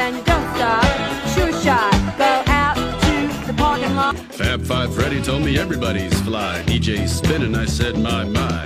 and you don't stop. Sure shot, go out to the parking lot. Fab Five Freddy told me everybody's fly. DJ spinning, I said, my, my.